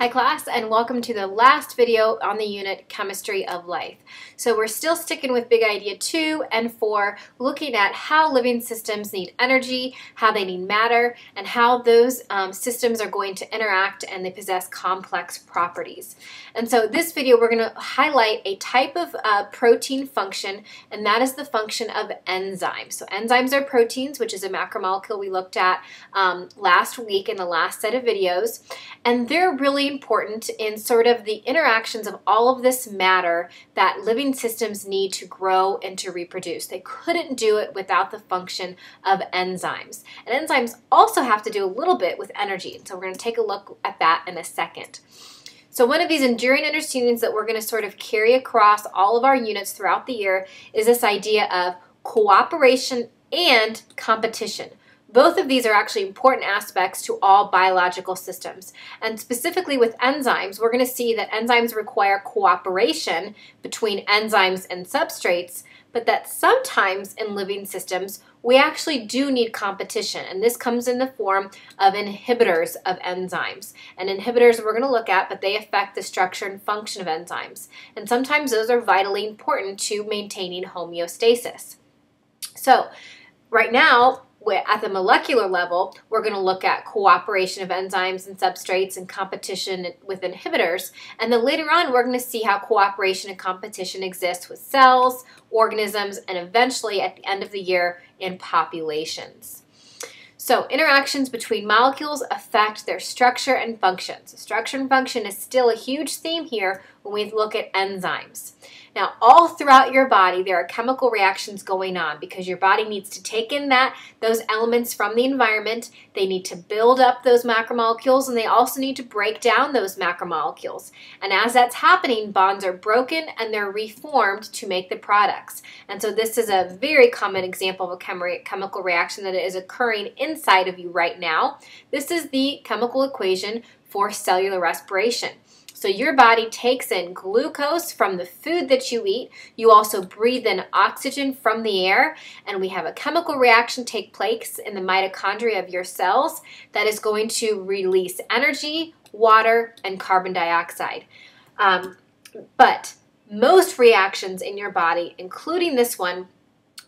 Hi class and welcome to the last video on the unit Chemistry of Life. So we're still sticking with big idea 2 and 4 looking at how living systems need energy, how they need matter, and how those um, systems are going to interact and they possess complex properties. And so this video we're going to highlight a type of uh, protein function and that is the function of enzymes. So enzymes are proteins which is a macromolecule we looked at um, last week in the last set of videos and they're really important in sort of the interactions of all of this matter that living systems need to grow and to reproduce. They couldn't do it without the function of enzymes. And enzymes also have to do a little bit with energy. So we're going to take a look at that in a second. So one of these enduring understandings that we're going to sort of carry across all of our units throughout the year is this idea of cooperation and competition. Both of these are actually important aspects to all biological systems. And specifically with enzymes, we're going to see that enzymes require cooperation between enzymes and substrates, but that sometimes in living systems, we actually do need competition. And this comes in the form of inhibitors of enzymes. And inhibitors we're going to look at, but they affect the structure and function of enzymes. And sometimes those are vitally important to maintaining homeostasis. So, right now, at the molecular level, we're going to look at cooperation of enzymes and substrates and competition with inhibitors. And then later on, we're going to see how cooperation and competition exists with cells, organisms, and eventually at the end of the year in populations. So interactions between molecules affect their structure and functions. Structure and function is still a huge theme here when we look at enzymes. Now, all throughout your body, there are chemical reactions going on because your body needs to take in that those elements from the environment. They need to build up those macromolecules and they also need to break down those macromolecules. And as that's happening, bonds are broken and they're reformed to make the products. And so this is a very common example of a chem chemical reaction that is occurring inside of you right now. This is the chemical equation for cellular respiration. So your body takes in glucose from the food that you eat. You also breathe in oxygen from the air, and we have a chemical reaction take place in the mitochondria of your cells that is going to release energy, water, and carbon dioxide. Um, but most reactions in your body, including this one,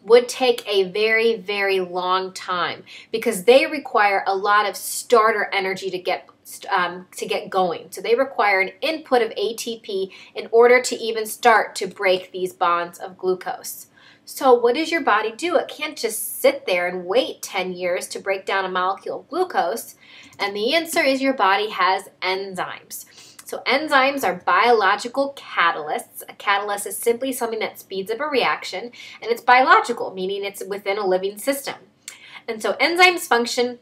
would take a very, very long time because they require a lot of starter energy to get um, to get going. So they require an input of ATP in order to even start to break these bonds of glucose. So what does your body do? It can't just sit there and wait 10 years to break down a molecule of glucose. And the answer is your body has enzymes. So enzymes are biological catalysts. A catalyst is simply something that speeds up a reaction, and it's biological, meaning it's within a living system. And so enzymes function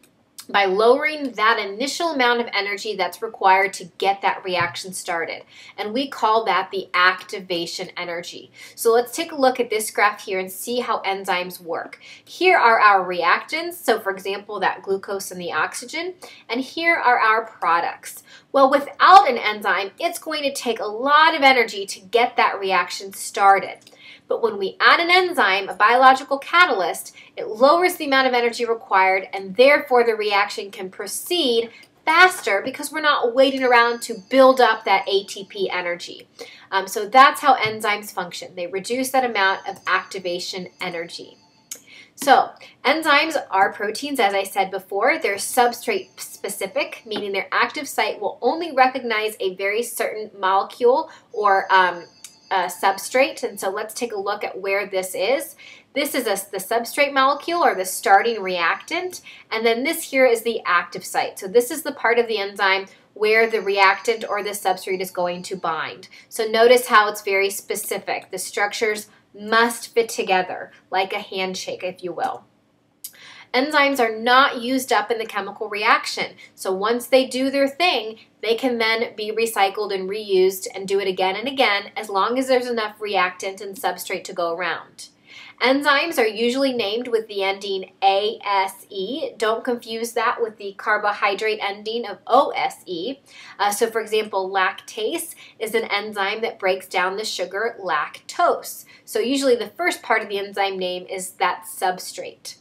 by lowering that initial amount of energy that's required to get that reaction started. And we call that the activation energy. So let's take a look at this graph here and see how enzymes work. Here are our reactants, so for example, that glucose and the oxygen, and here are our products. Well, without an enzyme, it's going to take a lot of energy to get that reaction started. But when we add an enzyme, a biological catalyst, it lowers the amount of energy required and therefore the reaction can proceed faster because we're not waiting around to build up that ATP energy. Um, so that's how enzymes function. They reduce that amount of activation energy. So, enzymes are proteins, as I said before. They're substrate specific, meaning their active site will only recognize a very certain molecule or um, substrate. And so let's take a look at where this is. This is a, the substrate molecule or the starting reactant. And then this here is the active site. So this is the part of the enzyme where the reactant or the substrate is going to bind. So notice how it's very specific. The structures must fit together like a handshake, if you will. Enzymes are not used up in the chemical reaction. So once they do their thing, they can then be recycled and reused and do it again and again as long as there's enough reactant and substrate to go around. Enzymes are usually named with the ending ASE. Don't confuse that with the carbohydrate ending of OSE. Uh, so, for example, lactase is an enzyme that breaks down the sugar lactose. So, usually the first part of the enzyme name is that substrate.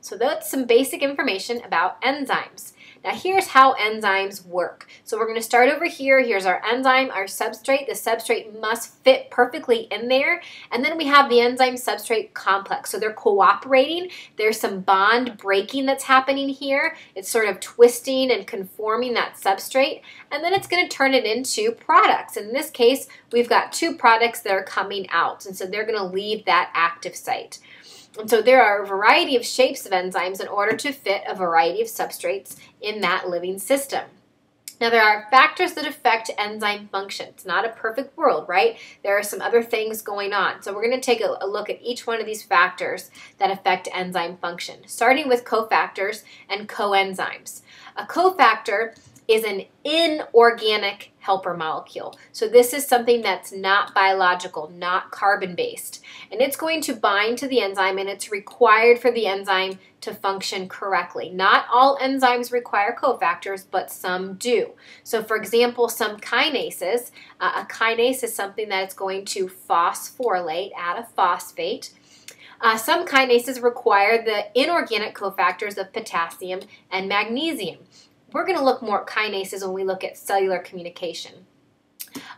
So that's some basic information about enzymes. Now here's how enzymes work. So we're going to start over here. Here's our enzyme, our substrate. The substrate must fit perfectly in there. And then we have the enzyme substrate complex. So they're cooperating. There's some bond breaking that's happening here. It's sort of twisting and conforming that substrate. And then it's going to turn it into products. In this case, we've got two products that are coming out. And so they're going to leave that active site. And so there are a variety of shapes of enzymes in order to fit a variety of substrates in that living system. Now, there are factors that affect enzyme function. It's not a perfect world, right? There are some other things going on. So, we're going to take a, a, look at each one of these factors that affect enzyme function, starting with cofactors and coenzymes. A cofactor is an inorganic helper molecule. So this is something that's not biological, not carbon-based. And it's going to bind to the enzyme and it's required for the enzyme to function correctly. Not all enzymes require cofactors, but some do. So for example, some kinases, uh, a kinase is something that is going to phosphorylate, add a phosphate. Uh, some kinases require the inorganic cofactors of potassium and magnesium. We're going to look more at kinases when we look at cellular communication.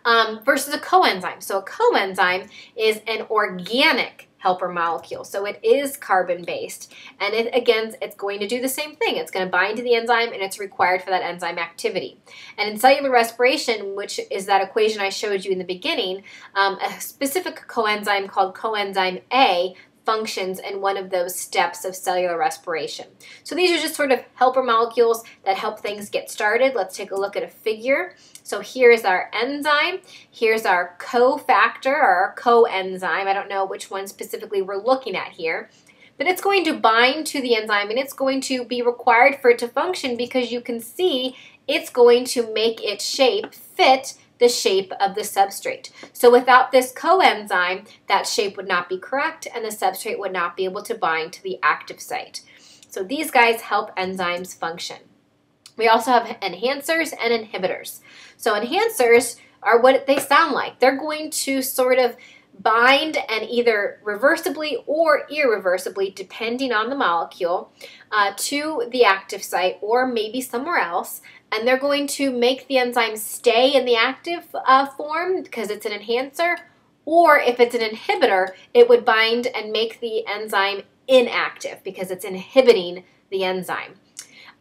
Um, versus a coenzyme. So a coenzyme is an organic helper molecule. So it is carbon based. And it again, it's going to do the same thing. It's going to bind to the enzyme and it's required for that enzyme activity. And in cellular respiration, which is that equation I showed you in the beginning, um, a specific coenzyme called coenzyme A functions in one of those steps of cellular respiration. So these are just sort of helper molecules that help things get started. Let's take a look at a figure. So here's our enzyme. Here's our cofactor or our coenzyme. I don't know which one specifically we're looking at here. But it's going to bind to the enzyme and it's going to be required for it to function because you can see it's going to make its shape fit the shape of the substrate. So without this coenzyme, that shape would not be correct and the substrate would not be able to bind to the active site. So these guys help enzymes function. We also have enhancers and inhibitors. So enhancers are what they sound like. They're going to sort of bind and either reversibly or irreversibly, depending on the molecule, uh, to the active site or maybe somewhere else. And they're going to make the enzyme stay in the active uh, form because it's an enhancer. Or if it's an inhibitor, it would bind and make the enzyme inactive because it's inhibiting the enzyme.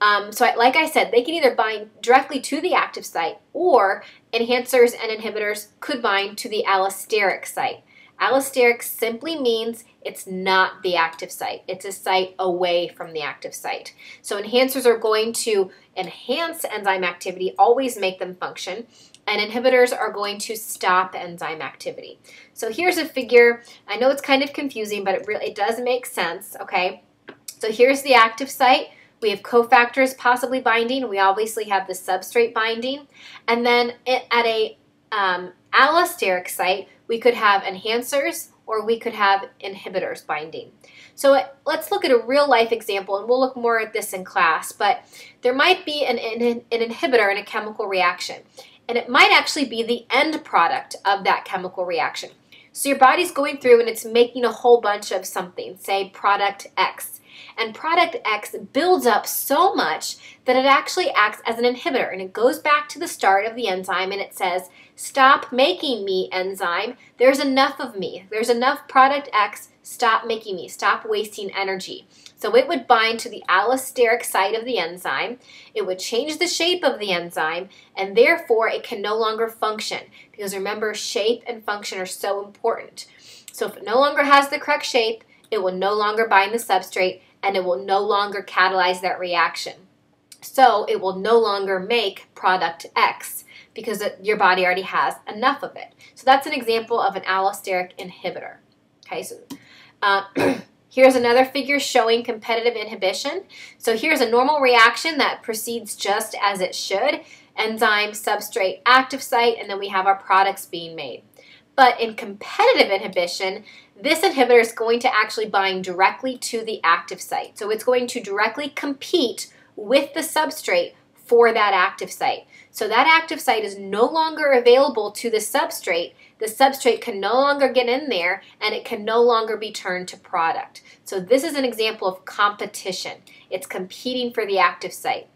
Um, so, I, like I said, they can either bind directly to the active site or enhancers and inhibitors could bind to the allosteric site. Allosteric simply means it's not the active site. It's a site away from the active site. So enhancers are going to enhance enzyme activity, always make them function, and inhibitors are going to stop enzyme activity. So here's a figure. I know it's kind of confusing, but it really it does make sense, okay? So here's the active site. We have cofactors possibly binding. We obviously have the substrate binding. And then at a um, allosteric site, we could have enhancers or we could have inhibitors binding. So let's look at a real life example, and we'll look more at this in class, but there might be an, an, an inhibitor in a chemical reaction, and it might actually be the end product of that chemical reaction. So your body's going through and it's making a whole bunch of something, say product X. And product X builds up so much that it actually acts as an inhibitor. And it goes back to the start of the enzyme and it says, Stop making me, enzyme. There's enough of me. There's enough product X. Stop making me. Stop wasting energy. So it would bind to the allosteric site of the enzyme. It would change the shape of the enzyme, and therefore it can no longer function. Because remember, shape and function are so important. So if it no longer has the correct shape, it will no longer bind the substrate and it will no longer catalyze that reaction. So it will no longer make product X because it, your body already has enough of it. So that's an example of an allosteric inhibitor. Okay, so uh, here's another figure showing competitive inhibition. So here's a normal reaction that proceeds just as it should. Enzyme, substrate, active site, and then we have our products being made. But in competitive inhibition, this inhibitor is going to actually bind directly to the active site. So it's going to directly compete with the substrate for that active site. So that active site is no longer available to the substrate. The substrate can no longer get in there and it can no longer be turned to product. So this is an example of competition. It's competing for the active site.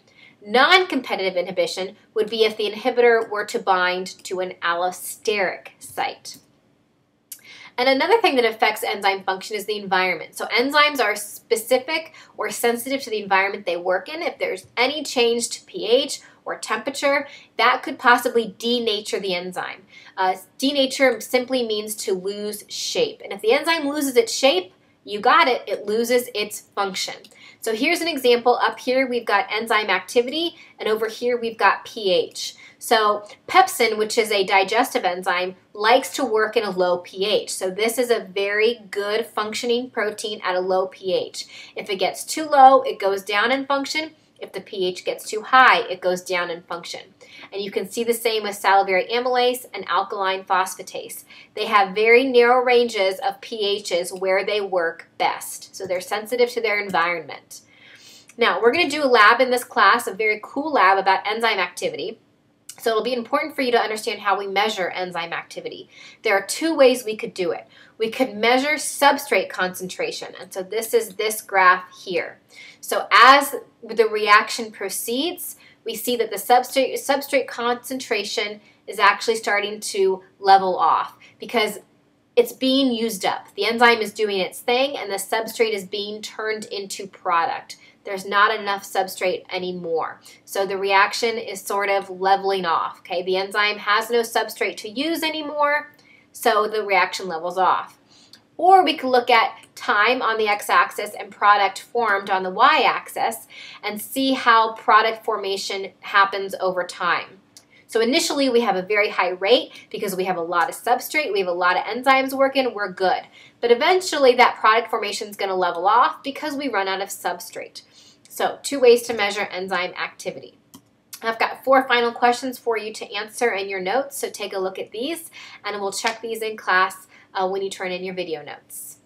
Non-competitive inhibition would be if the inhibitor were to bind to an allosteric site. And another thing that affects enzyme function is the environment. So enzymes are specific or sensitive to the environment they work in. If there's any change to pH or temperature, that could possibly denature the enzyme. Uh, denature simply means to lose shape. And if the enzyme loses its shape, you got it, it loses its function. So here's an example. Up here we've got enzyme activity, and over here we've got pH. So pepsin, which is a digestive enzyme, likes to work in a low pH. So this is a very good functioning protein at a low pH. If it gets too low, it goes down in function. If the pH gets too high, it goes down in function. And you can see the same with salivary amylase and alkaline phosphatase. They have very narrow ranges of pHs where they work best. So they're sensitive to their environment. Now, we're going to do a lab in this class, a very cool lab about enzyme activity. So it'll be important for you to understand how we measure enzyme activity. There are two ways we could do it. We could measure substrate concentration, and so this is this graph here. So as the reaction proceeds, we see that the substrate, substrate concentration is actually starting to level off because it's being used up. The enzyme is doing its thing and the substrate is being turned into product there's not enough substrate anymore. So the reaction is sort of leveling off, okay? The enzyme has no substrate to use anymore, so the reaction levels off. Or we could look at time on the x-axis and product formed on the y-axis and see how product formation happens over time. So initially we have a very high rate because we have a lot of substrate, we have a lot of enzymes working, we're good. But eventually that product formation is going to level off because we run out of substrate. So two ways to measure enzyme activity. I've got four final questions for you to answer in your notes, so take a look at these and we'll check these in class uh, when you turn in your video notes.